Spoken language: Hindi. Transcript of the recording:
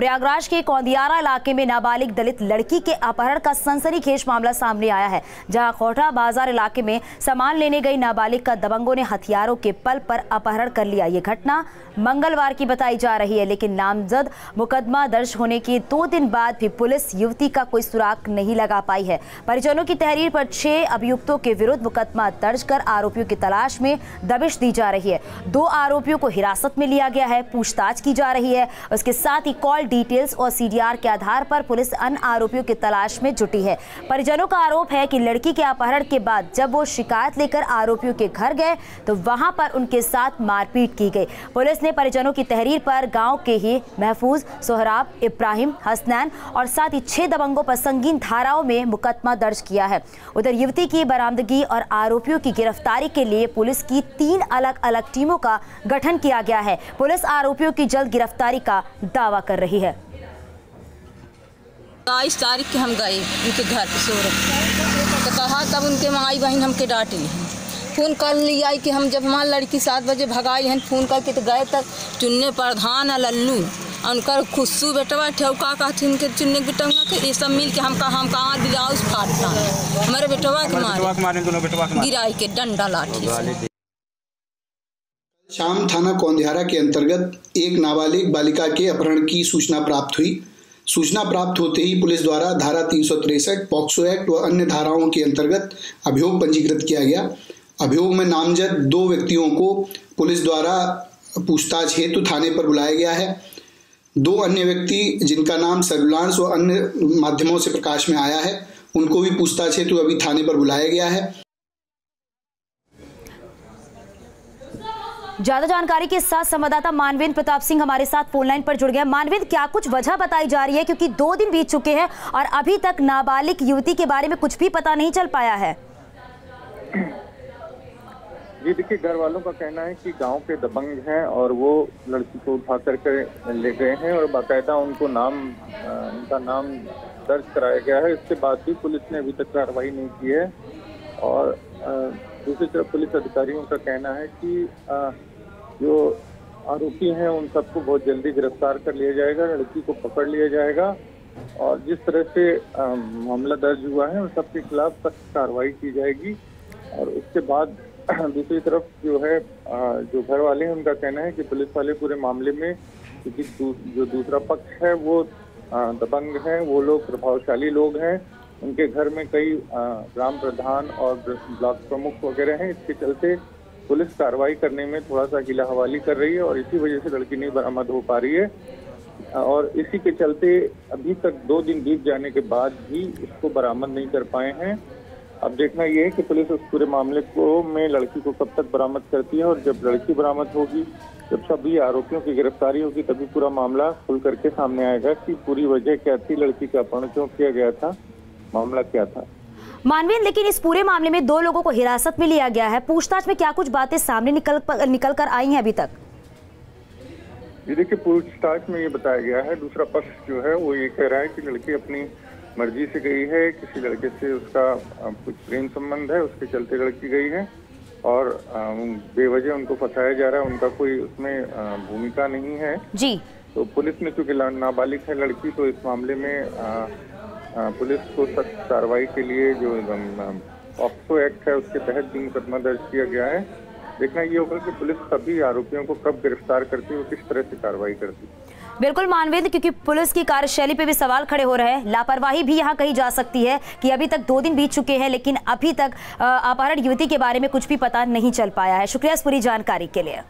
प्रयागराज के कौंदियारा इलाके में नाबालिग दलित लड़की के अपहरण का सनसनीखेज मामला सामने आया है, जहाँ कोठा बाज़ार इलाके में सामान लेने गई नाबालिग का दबंगों ने हथियारों के पल पर अपहरण कर लिया। ये घटना मंगलवार की बताई जा रही है, लेकिन नामजद मुकदमा दर्ज होने के दो दिन बाद भी पुलिस युवती का कोई सुराग नहीं लगा पाई है। परिजनों की तहरीर पर छह अभियुक्तों के विरुद्ध मुकदमा दर्ज कर आरोपियों की तलाश में दबिश दी जा रही है। दो आरोपियों को हिरासत में लिया गया है, पूछताछ की जा रही है। उसके साथ ही कॉल डिटेल्स और सीडीआर के आधार पर पुलिस अन्य आरोपियों की तलाश में जुटी है। परिजनों का आरोप है कि लड़की के अपहरण के बाद जब वो शिकायत लेकर आरोपियों के घर गए तो वहाँ पर उनके साथ मारपीट की गई। पुलिस ने परिजनों की तहरीर पर गाँव के ही महफूज, सोहराब, इब्राहिम, हसनैन और साथ ही छह दबंगों पर संगीन धाराओं में मुकदमा दर्ज किया है। उधर युवती की बरामदगी और आरोपियों की गिरफ्तारी के लिए पुलिस की तीन अलग अलग टीमों का गठन किया गया है। पुलिस आरोपियों की जल्द गिरफ्तारी का दावा कर रही है। बाईस तारीख के हम गए उनके घर पे सोरे तो कहा तब उनके माई बहन हमके डांटे हैं। फ़ोन कर लिया आई कि हम जब हमार लड़की सात बजे भगाई हैं फ़ोन करके तो गए तक चुन्ने प्रधान आ लल्लू। और उनकर खुशू बेटवा ठेव का कहती उनके चुन्ने बेटवा के ये सब मिल के हम कहा हम कहाँ ब्लाउज फाटता हमारे बेटवा के मारे। मारे दोनों बेटवा के मारे। गिराई के डंडा लाठी से। शाम थाना कौंदिहारा के अंतर्गत एक नाबालिग बालिका के अपहरण की सूचना प्राप्त हुई। सूचना प्राप्त होते ही पुलिस द्वारा धारा तीन पॉक्सो एक्ट व अन्य धाराओं के अंतर्गत अभियोग पंजीकृत किया गया। अभियोग में नामजद दो व्यक्तियों को पुलिस द्वारा पूछताछ हेतु थाने पर बुलाया गया है। दो अन्य व्यक्ति, जिनका नाम सर्विलांस व अन्य माध्यमों से प्रकाश में आया है, उनको भी पूछताछ हेतु अभी थाने पर बुलाया गया है। ज़्यादा जानकारी के साथ संवाददाता मानवेंद्र प्रताप सिंह हमारे साथ फ़ोन लाइन पर जुड़ गए। मानवेंद्र क्या कुछ वजह बताई जा रही है? क्योंकि दो दिन बीत चुके हैं और अभी तक नाबालिग युवती के बारे में कुछ भी पता नहीं चल पाया है। जी, देखिए, घर वालों का कहना है कि गाँव के दबंग हैं और वो लड़की को उठा करके ले गए हैं और बाकायदा उनको नाम उनका नाम दर्ज कराया गया है। इसके बाद भी पुलिस ने अभी तक कार्रवाई नहीं की है और दूसरी तरफ़ पुलिस अधिकारियों का कहना है कि अ, जो आरोपी हैं उन सबको बहुत जल्दी गिरफ़्तार कर लिया जाएगा लड़की को पकड़ लिया जाएगा और जिस तरह से मामला दर्ज हुआ है उन सबके खिलाफ सख्त कार्रवाई की जाएगी और उसके बाद दूसरी तरफ़ जो है जो घर वाले हैं उनका कहना है कि पुलिस वाले पूरे मामले में क्योंकि जो दूसरा पक्ष है वो दबंग है वो लोग प्रभावशाली लोग हैं उनके घर में कई ग्राम प्रधान और ब्लॉक प्रमुख वगैरह हैं। इसके चलते पुलिस कार्रवाई करने में थोड़ा सा गिला हवाली कर रही है और इसी वजह से लड़की नहीं बरामद हो पा रही है। और इसी के चलते अभी तक दो दिन बीत जाने के बाद भी इसको बरामद नहीं कर पाए हैं। अब देखना ये है कि पुलिस उस पूरे मामले को, में लड़की को कब तक बरामद करती है और जब लड़की बरामद होगी, जब सभी आरोपियों की गिरफ्तारी होगी, तभी पूरा मामला खुल करके सामने आएगा कि पूरी वजह क्या थी, लड़की का अपहरण क्यों किया गया था। मामला क्या था? मानवेंद्र लेकिन इस पूरे मामले में दो लोगों को हिरासत में लिया गया है। पूछताछ में क्या कुछ बातें सामने निकल निकल कर आई हैं अभी तक? ये देखिए पूछताछ में ये बताया गया है। दूसरा पक्ष जो है वो ये कह रहा है कि लड़की अपनी मर्ज़ी से गई है। किसी लड़के से उसका कुछ प्रेम संबंध है उसके चलते लड़की गई है। और बेवजह उनको फंसाया जा रहा है। उनका कोई उसमें भूमिका नहीं है। जी। तो पुलिस ने चूँकि नाबालिग है लड़की तो इस मामले में पुलिस को सख्त कार्रवाई के लिए जो ऑक्सो एक्ट है, उसके तहत भी मुकदमा दर्ज किया गया है। देखना ये होगा कि पुलिस सभी आरोपियों को कब गिरफ़्तार करती है और किस तरह से कार्रवाई करती है। बिल्कुल मानवेंद्र, क्योंकि पुलिस की कार्यशैली पे भी सवाल खड़े हो रहे हैं। लापरवाही भी यहाँ कही जा सकती है कि अभी तक दो दिन बीत चुके हैं, लेकिन अभी तक अपहरण युवती के बारे में कुछ भी पता नहीं चल पाया है। शुक्रिया इस पूरी जानकारी के लिए।